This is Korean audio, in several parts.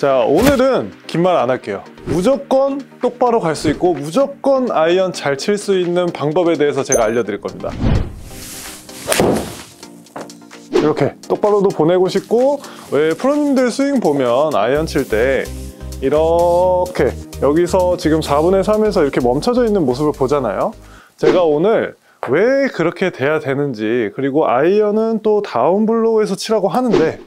자 오늘은 긴 말 안 할게요. 무조건 똑바로 갈 수 있고 무조건 아이언 잘 칠 수 있는 방법에 대해서 제가 알려드릴 겁니다. 이렇게 똑바로도 보내고 싶고 왜 프로님들 스윙 보면 아이언 칠 때 이렇게 여기서 지금 4분의 3에서 이렇게 멈춰져 있는 모습을 보잖아요. 제가 오늘 왜 그렇게 돼야 되는지 그리고 아이언은 또 down blow에서 치라고 하는데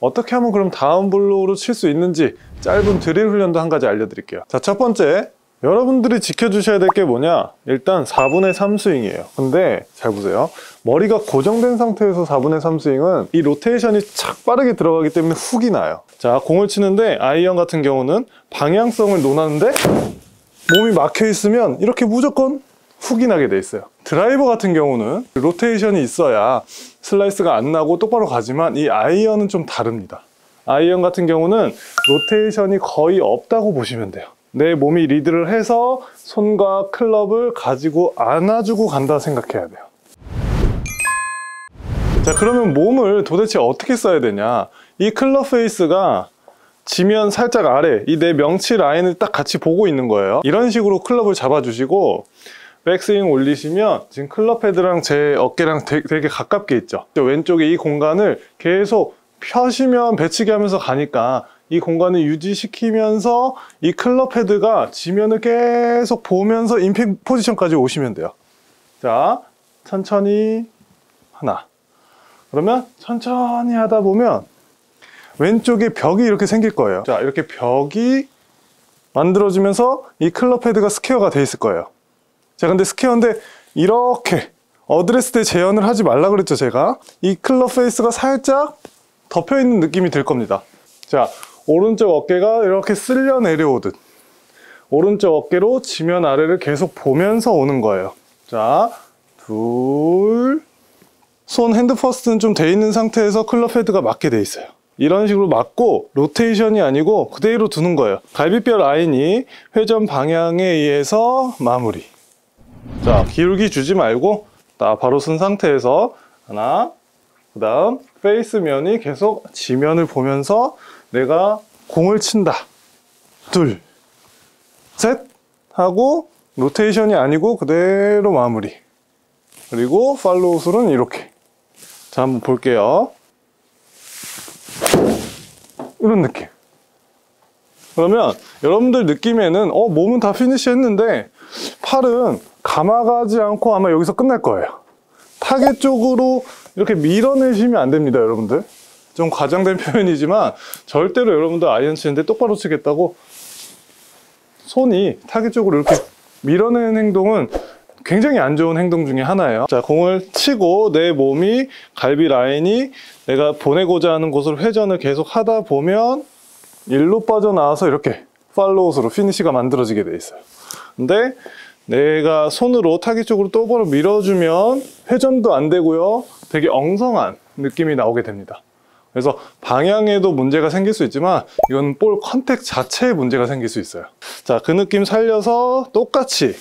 어떻게 하면 그럼 down blow로 칠 수 있는지 짧은 드릴 훈련도 한 가지 알려드릴게요. 자 첫 번째 여러분들이 지켜주셔야 될 게 뭐냐? 일단 4분의 3 스윙이에요. 근데 잘 보세요. 머리가 고정된 상태에서 4분의 3 스윙은 이 로테이션이 착 빠르게 들어가기 때문에 훅이 나요. 자 공을 치는데 아이언 같은 경우는 방향성을 논하는데 몸이 막혀 있으면 이렇게 무조건 훅이 나게 돼 있어요. 드라이버 같은 경우는 로테이션이 있어야 슬라이스가 안 나고 똑바로 가지만 이 아이언은 좀 다릅니다. 아이언 같은 경우는 로테이션이 거의 없다고 보시면 돼요. 내 몸이 리드를 해서 손과 클럽을 가지고 안아주고 간다 생각해야 돼요. 자 그러면 몸을 도대체 어떻게 써야 되냐? 이 클럽 페이스가 지면 살짝 아래 이 내 명치 라인을 딱 같이 보고 있는 거예요. 이런 식으로 클럽을 잡아주시고 백스윙 올리시면 지금 클럽 헤드랑 제 어깨랑 되게, 가깝게 있죠. 왼쪽에 이 공간을 계속 펴시면 배치기 하면서 가니까 이 공간을 유지시키면서 이 클럽 헤드가 지면을 계속 보면서 임팩 포지션까지 오시면 돼요. 자 천천히 하나. 그러면 천천히 하다 보면 왼쪽에 벽이 이렇게 생길 거예요. 자 이렇게 벽이 만들어지면서 이 클럽 헤드가 스퀘어가 돼 있을 거예요 자 근데 square인데 이렇게 어드레스 때 재현을 하지 말라 그랬죠 제가? 이 클럽 페이스가 살짝 덮여 있는 느낌이 들 겁니다. 자 오른쪽 어깨가 이렇게 쓸려 내려오듯 오른쪽 어깨로 지면 아래를 계속 보면서 오는 거예요. 자 둘 손 hand first는 좀 돼 있는 상태에서 클럽 헤드가 맞게 돼 있어요. 이런 식으로 맞고 로테이션이 아니고 그대로 두는 거예요. 갈비뼈 라인이 회전 방향에 의해서 마무리 자 기울기 주지 말고 나 바로 선 상태에서 하나 그 다음 페이스 면이 계속 지면을 보면서 내가 공을 친다. 둘 셋 하고 로테이션이 아니고 그대로 마무리. 그리고 follow through는 이렇게. 자 한번 볼게요. 이런 느낌 그러면 여러분들 느낌에는 어 몸은 다 피니시 했는데 팔은 감아가지 않고 아마 여기서 끝날 거예요. 타겟 쪽으로 이렇게 밀어내시면 안 됩니다 여러분들. 좀 과장된 표현이지만 절대로 여러분들 아이언 치는데 똑바로 치겠다고 손이 타겟 쪽으로 이렇게 밀어내는 행동은 굉장히 안 좋은 행동 중에 하나예요. 자 공을 치고 내 몸이 갈비 라인이 내가 보내고자 하는 곳으로 회전을 계속 하다 보면 일로 빠져나와서 이렇게 follow through 피니시가 만들어지게 돼 있어요. 근데 내가 손으로 타겟 쪽으로 똑바로 밀어주면 회전도 안 되고요. 되게 엉성한 느낌이 나오게 됩니다. 그래서 방향에도 문제가 생길 수 있지만 이건 볼 contact 자체에 문제가 생길 수 있어요. 자 그 느낌 살려서 똑같이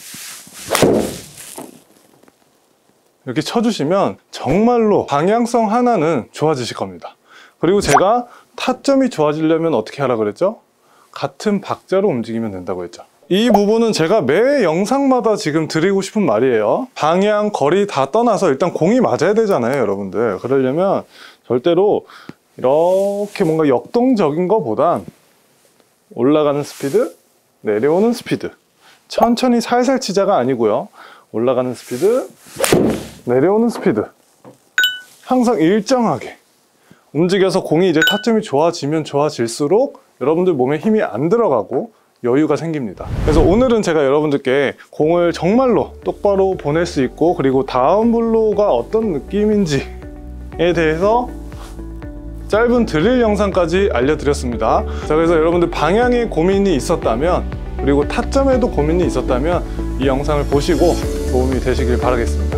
이렇게 쳐주시면 정말로 방향성 하나는 좋아지실 겁니다. 그리고 제가 타점이 좋아지려면 어떻게 하라 그랬죠? 같은 박자로 움직이면 된다고 했죠. 이 부분은 제가 매 영상마다 지금 드리고 싶은 말이에요. 방향, 거리 다 떠나서 일단 공이 맞아야 되잖아요 여러분들. 그러려면 절대로 이렇게 뭔가 역동적인 것보단 올라가는 스피드, 내려오는 스피드 천천히 살살 치자가 아니고요. 올라가는 스피드, 내려오는 스피드. 항상 일정하게 움직여서 공이 이제 타점이 좋아지면 좋아질수록 여러분들 몸에 힘이 안 들어가고 여유가 생깁니다. 그래서 오늘은 제가 여러분들께 공을 정말로 똑바로 보낼 수 있고 그리고 down blow가 어떤 느낌인지에 대해서 짧은 드릴 영상까지 알려드렸습니다. 자 그래서 여러분들 방향에 고민이 있었다면 그리고 타점에도 고민이 있었다면 이 영상을 보시고 도움이 되시길 바라겠습니다